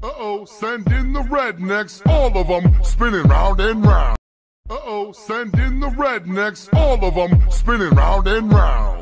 Uh-oh, send in the rednecks, all of them spinning round and round. Uh-oh, send in the rednecks, all of them spinning round and round.